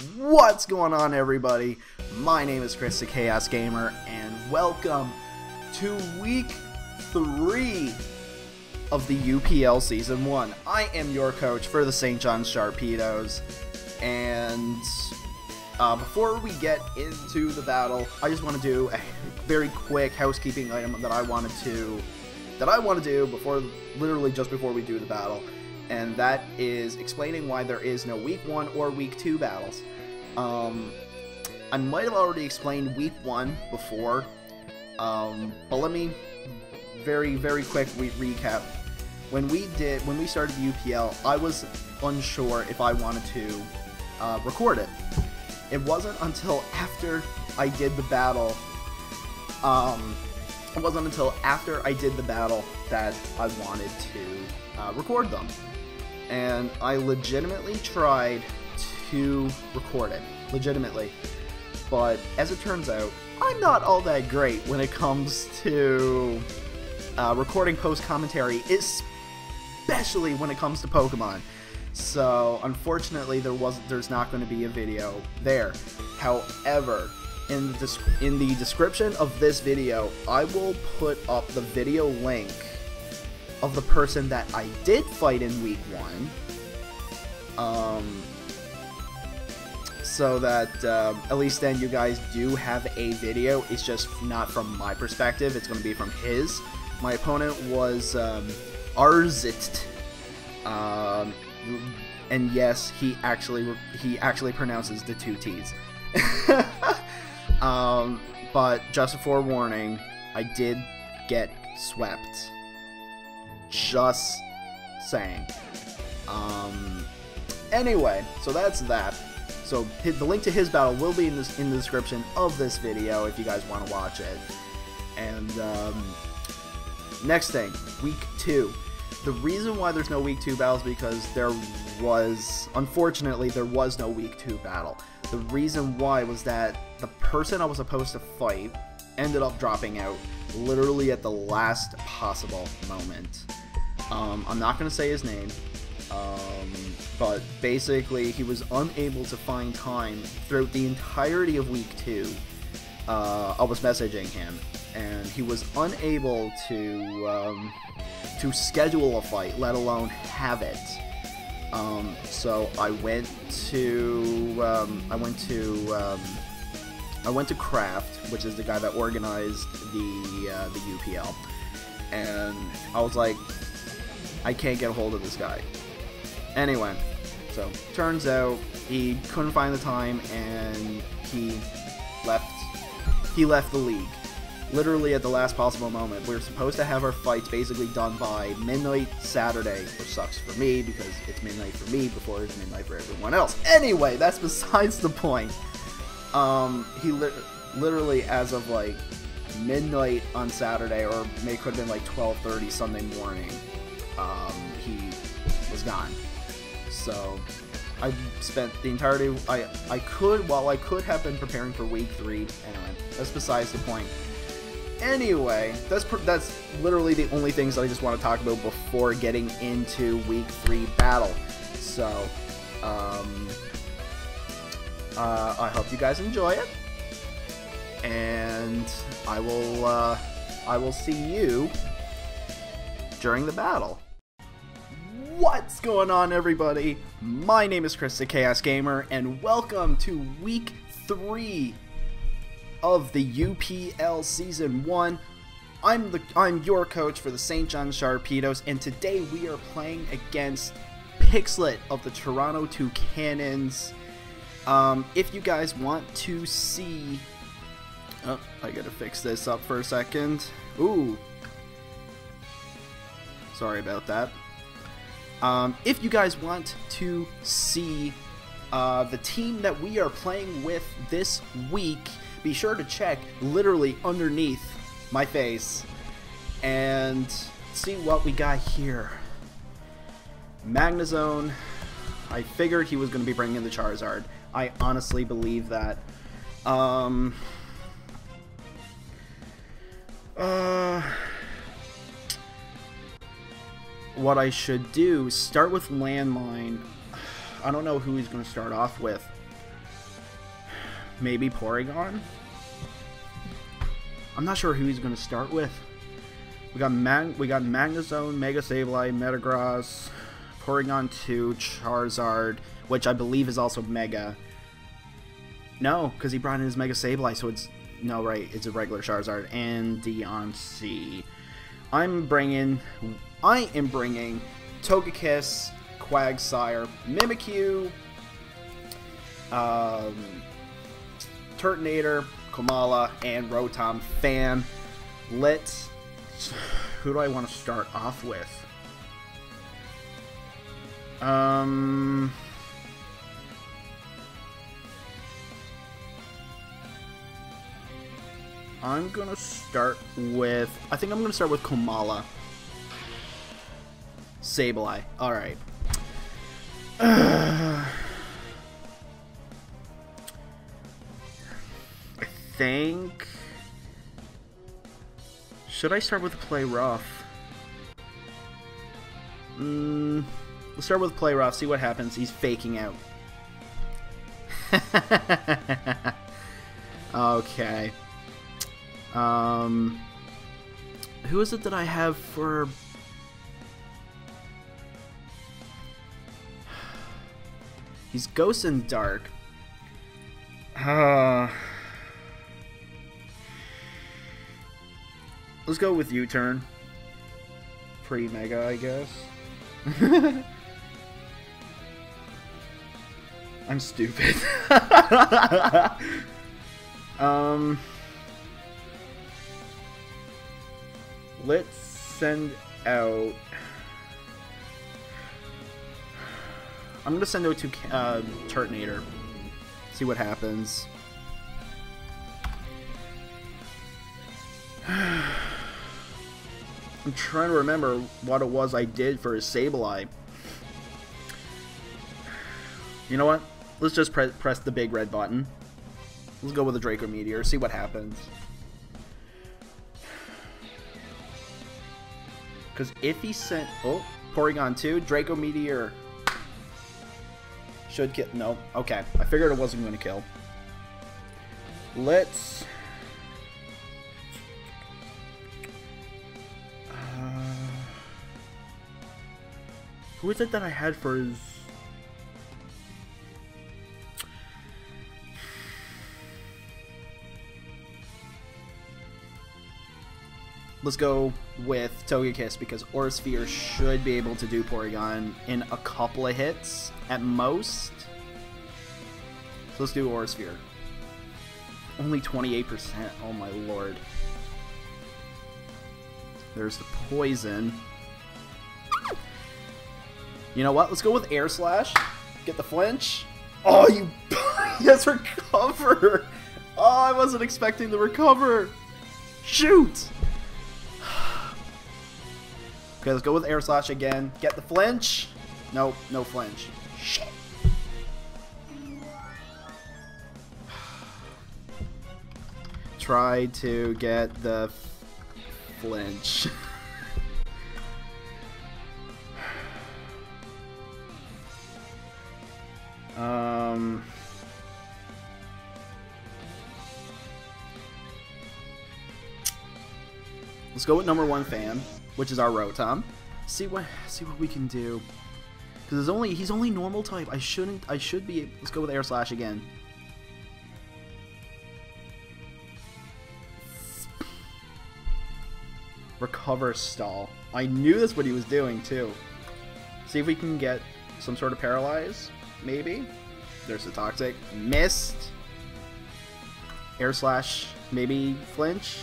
What's going on, everybody? My name is Chris the Chaos Gamer, and welcome to week three of the UPL Season 1. I am your coach for the St. John's Sharpedos, and uh, before we get into the battle, I just want to do a very quick housekeeping item that I wanted to that I want to do before, literally just before we do the battle and that is explaining why there is no week one or week two battles. Um, I might have already explained week one before, um, but let me very very quick re recap. When we did when we started the UPL, I was unsure if I wanted to uh, record it. It wasn't until after I did the battle. Um, it wasn't until after I did the battle that I wanted to uh, record them and I legitimately tried to record it. Legitimately. But as it turns out, I'm not all that great when it comes to uh, recording post commentary, especially when it comes to Pokemon. So unfortunately, there was there's not going to be a video there. However, in the in the description of this video, I will put up the video link of the person that I did fight in week one. Um, so that uh, at least then you guys do have a video. It's just not from my perspective. It's going to be from his. My opponent was um, Arzztt. Um, and yes, he actually he actually pronounces the two T's. um, but just a forewarning, I did get swept. Just saying. Um, anyway, so that's that. So the link to his battle will be in, this, in the description of this video if you guys want to watch it. And um, next thing, week two. The reason why there's no week two battles because there was, unfortunately, there was no week two battle. The reason why was that the person I was supposed to fight ended up dropping out literally at the last possible moment. Um, I'm not going to say his name, um, but basically he was unable to find time throughout the entirety of week two. Uh, I was messaging him, and he was unable to um, to schedule a fight, let alone have it. Um, so I went to um, I went to um, I went to Kraft, which is the guy that organized the uh, the UPL, and I was like, I can't get a hold of this guy. Anyway, so turns out he couldn't find the time and he left. He left the league. Literally at the last possible moment. We are supposed to have our fights basically done by midnight Saturday, which sucks for me because it's midnight for me before it's midnight for everyone else. Anyway, that's besides the point. Um, he li literally as of like midnight on Saturday, or may could have been like 12:30 Sunday morning um, he was gone. So I spent the entirety. I I could while I could have been preparing for week three. Anyway, that's besides the point. Anyway, that's that's literally the only things that I just want to talk about before getting into week three battle. So, um, uh, I hope you guys enjoy it, and I will uh, I will see you during the battle. What's going on, everybody? My name is Chris the Chaos Gamer, and welcome to week three of the UPL Season One. I'm the I'm your coach for the St. John's Sharpedos, and today we are playing against Pixlet of the Toronto Toucannons. Um, if you guys want to see, oh, I gotta fix this up for a second. Ooh, sorry about that. Um, if you guys want to see uh, the team that we are playing with this week, be sure to check literally underneath my face and see what we got here. Magnezone. I figured he was going to be bringing the Charizard. I honestly believe that. Um, uh, what I should do, start with Landmine. I don't know who he's going to start off with. maybe Porygon. I'm not sure who he's going to start with. We got Mag we got Magnezone, Mega Sableye, Metagross, Porygon 2, Charizard, which I believe is also Mega. No, because he brought in his Mega Sableye, so it's no right. It's a regular Charizard and Diancie. I'm bringing, I am bringing Togekiss, Quagsire, Mimikyu, um, Turtonator, Komala, and Rotom fan. Let's. Who do I want to start off with? Um. I'm gonna start with. I think I'm gonna start with Komala. Sableye. Alright. I think. Should I start with Play Rough? Mm, let's start with Play Rough, see what happens. He's faking out. okay. Um, who is it that I have for? He's Ghost and Dark. Uh, let's go with U-turn. Pre-mega, I guess. I'm stupid. um. Let's send out. I'm gonna send out to uh, Turtonator. See what happens. I'm trying to remember what it was I did for his Sableye. You know what? Let's just pre press the big red button. Let's go with the Draco Meteor, see what happens. Because if he sent... Oh, Porygon 2, Draco Meteor. Should kill... No. Okay. I figured it wasn't going to kill. Let's... Uh, who is it that I had for his... let's go with Togekiss because Aura Sphere should be able to do Porygon in a couple of hits at most. So let's do Aura Sphere. Only 28%. Oh my lord. There's the poison. You know what? Let's go with Air Slash. Get the flinch. Oh, you... yes, recover! Oh, I wasn't expecting the recover. Shoot! Okay, let's go with Air Slash again. Get the flinch. Nope, no flinch. Shit. Try to get the flinch. um... Let's go with number one fan which is our Rotom. See what see what we can do. Because only he's only normal type. I shouldn't. I should be. Let's go with Air Slash again. Recover stall. I knew that's what he was doing too. See if we can get some sort of paralyze. Maybe. There's the toxic. Missed. Air slash. Maybe flinch.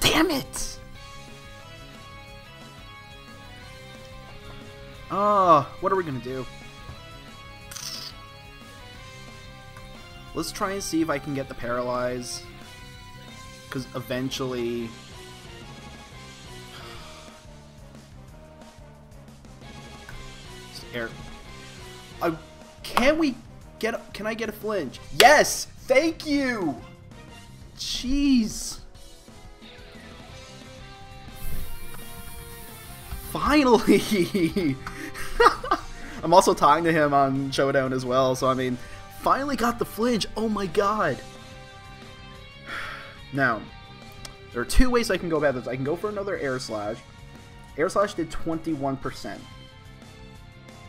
Damn it! Oh, what are we gonna do? Let's try and see if I can get the paralyze. Because eventually... Air. Uh, can we get... Can I get a flinch? Yes! Thank you! Jeez. Finally! I'm also talking to him on Showdown as well, so I mean, Finally got the flinch. Oh my god. Now, there are two ways I can go about this. I can go for another air slash. Air slash did 21%.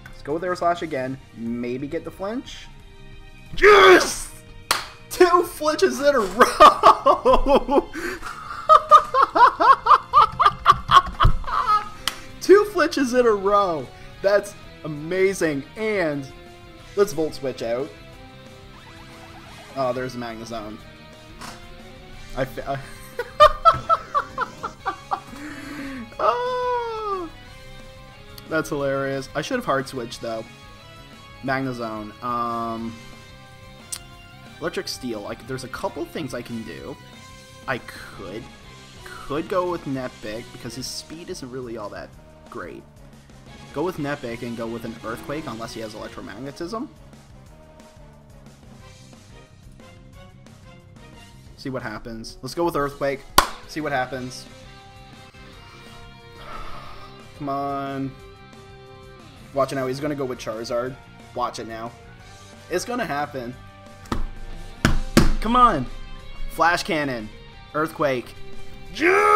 Let's go with air slash again. Maybe get the flinch. Yes! Two flinches in a row! Two flinches in a row. That's amazing. And let's volt switch out. Oh, there's a Magnezone. I. Oh, that's hilarious. I should have hard switched though. Magnezone. Um, Electric Steel. Like, there's a couple things I can do. I could could go with Netpick because his speed isn't really all that great. Go with Netpick and go with an Earthquake unless he has Electromagnetism. See what happens. Let's go with Earthquake. See what happens. Come on. Watch it now. He's going to go with Charizard. Watch it now. It's going to happen. Come on. Flash Cannon. Earthquake. Juice!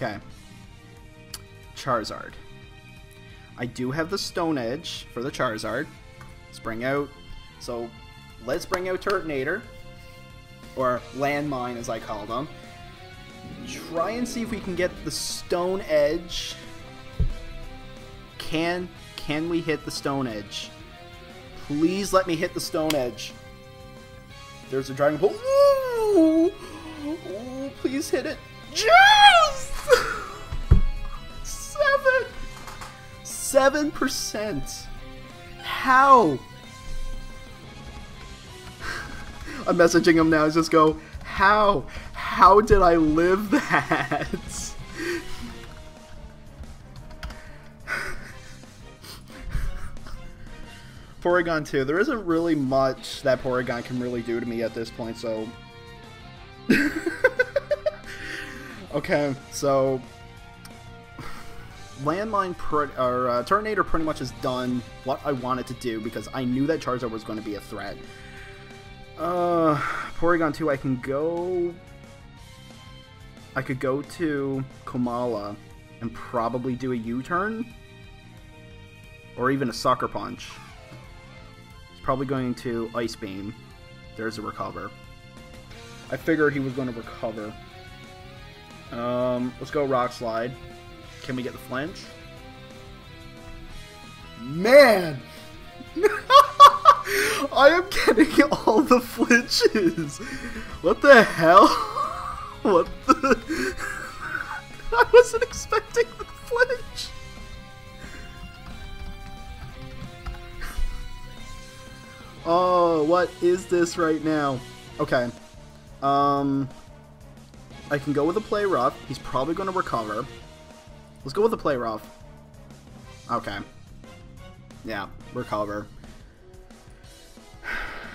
Okay. Charizard. I do have the Stone Edge for the Charizard. Let's bring out... So, let's bring out Turtonator. Or Landmine, as I call them. Try and see if we can get the Stone Edge. Can, can we hit the Stone Edge? Please let me hit the Stone Edge. There's a Dragon Ball. Ooh! Please hit it. Yes! 7%! How? I'm messaging him now, I just go, how? How did I live that? Porygon 2, there isn't really much that Porygon can really do to me at this point, so... okay, so Landmine or uh, Turtonator pretty much has done what I wanted to do because I knew that Charizard was going to be a threat. Uh, Porygon 2, I can go... I could go to Komala and probably do a U-turn. Or even a Sucker Punch. He's probably going to Ice Beam. There's a recover. I figured he was going to recover. Um, let's go Rock Slide. Can we get the flinch? Man! I am getting all the flinches! What the hell? What the... I wasn't expecting the flinch! Oh, what is this right now? Okay. Um... I can go with a play rough. He's probably going to recover. Let's go with the play rough. Okay. Yeah, recover.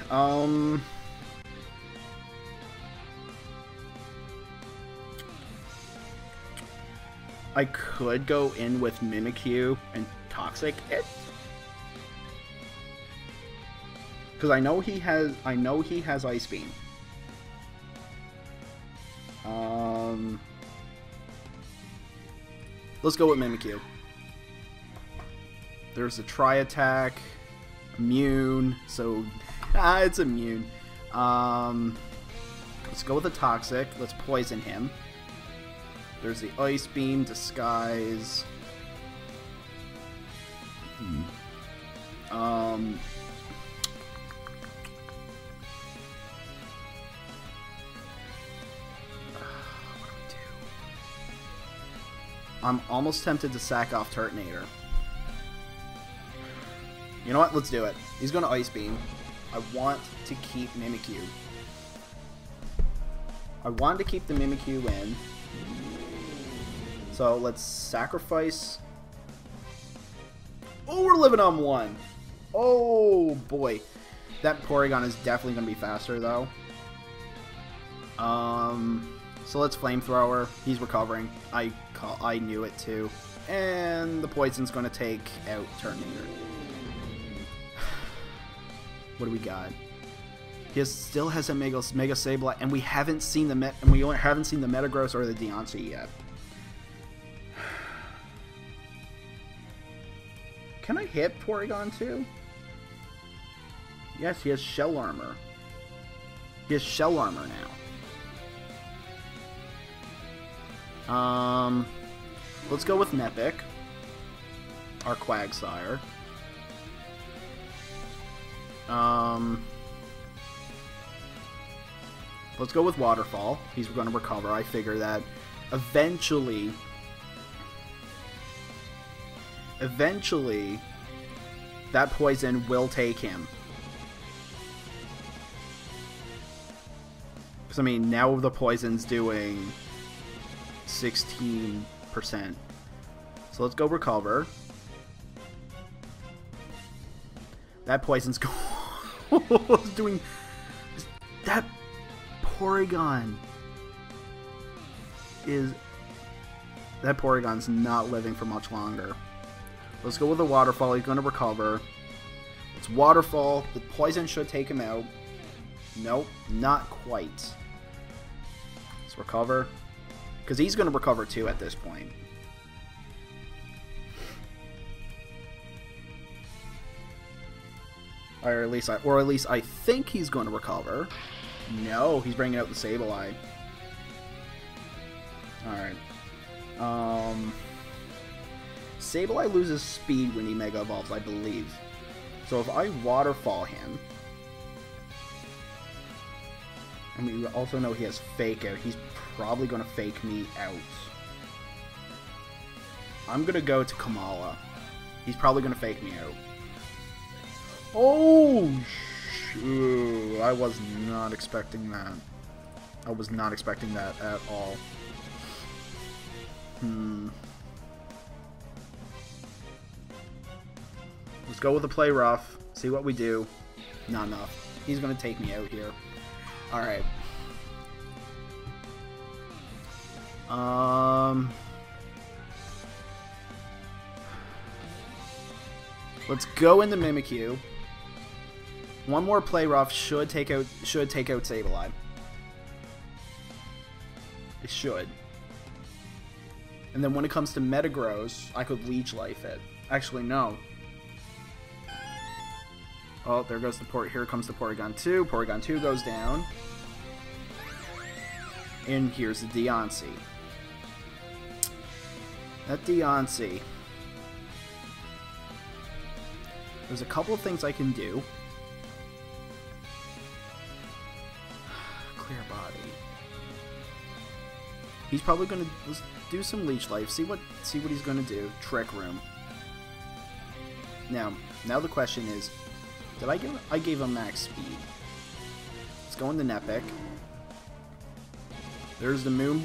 Um... I could go in with Mimikyu and Toxic it. Because I know he has I know he has Ice Beam. Um Let's go with Mimikyu. There's a Tri Attack, Immune, so ah, it's immune. Um, let's go with a Toxic. Let's poison him. There's the Ice Beam, Disguise. Hmm. Um, I'm almost tempted to sack off Turtonator. You know what? Let's do it. He's going to Ice Beam. I want to keep Mimikyu. I want to keep the Mimikyu in. So let's sacrifice... Oh, we're living on one. Oh, boy. That Porygon is definitely going to be faster, though. Um... So let's flamethrower. He's recovering. I I knew it too. And the poison's going to take out Turner. What do we got? He has, still has a Mega, Mega Sableye, and we haven't seen the Met, and we haven't seen the Metagross or the Diancie yet. Can I hit Porygon too? Yes, he has Shell Armor. He has Shell Armor now. Um, let's go with Nepic, our Quagsire. Um, let's go with Waterfall. He's going to recover. I figure that eventually, eventually, that poison will take him. Because, I mean, now the poison's doing 16%. So let's go recover. That poison's going doing that Porygon is that Porygon's not living for much longer. Let's go with the waterfall. He's going to recover. It's waterfall. The poison should take him out. Nope, not quite. Let's recover. Because he's going to recover too at this point. or at least I, or at least I think he's going to recover. No, he's bringing out the Sableye. All right. Um, Sableye loses speed when he Mega Evolves, I believe. So if I Waterfall him, and we also know he has Fake Out, he's probably going to Fake me out. I'm going to go to Komala. He's probably going to Fake me out. Oh, shoot. I was not expecting that. I was not expecting that at all. Hmm. Let's go with the play rough. See what we do. Not enough. He's going to take me out here. Alright. Um... Let's go into Mimikyu. One more play rough should take out should take out Sableye. It should. And then when it comes to Metagross, I could Leech Life it. Actually, no. Oh, there goes the port. Here comes the Porygon 2. Porygon 2 goes down. And here's the Diancie. That Diancie. There's a couple of things I can do. clear body. He's probably gonna do some leech life. See what see what he's gonna do. Trick room. Now, now the question is, did I give I gave him max speed? Let's go into Nepic. There's the moon.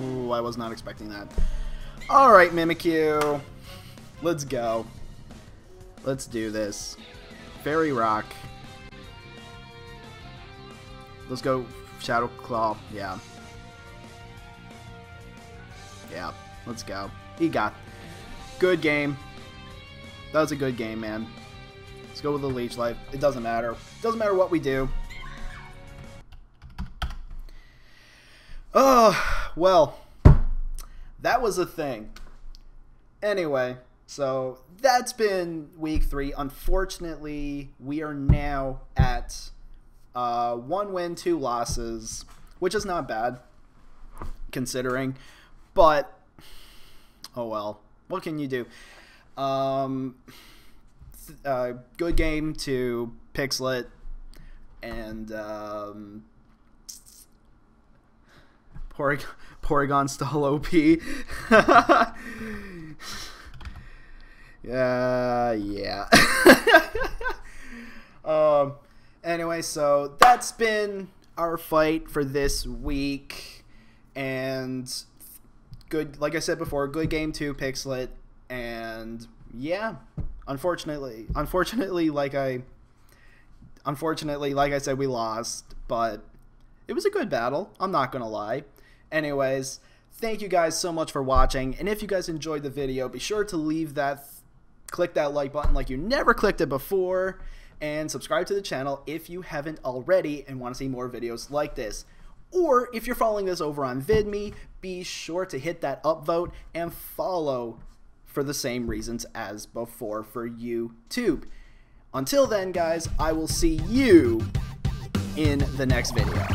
Ooh, I was not expecting that. All right, Mimikyu, let's go. Let's do this. Fairy Rock. Let's go Shadow Claw. Yeah. Yeah. Let's go. He got. Good game. That was a good game, man. Let's go with the Leech Life. It doesn't matter. It doesn't matter what we do. Oh, well. That was a thing. Anyway, so that's been week three. Unfortunately, we are now at uh, one win, two losses, which is not bad considering. But oh well, what can you do? Um, uh, good game to Pixlet and um, Porygon, Porygon still OP. yeah, yeah. um, Anyway, so that's been our fight for this week. And good, like I said before, good game to Pixlet. And yeah, unfortunately, unfortunately, like I, unfortunately, like I said, we lost, but it was a good battle. I'm not gonna lie. Anyways, Thank you guys so much for watching, and if you guys enjoyed the video, be sure to leave that, click that like button like you never clicked it before, and subscribe to the channel if you haven't already and want to see more videos like this. Or if you're following this over on VidMe, be sure to hit that upvote and follow for the same reasons as before for YouTube. Until then, guys, I will see you in the next video.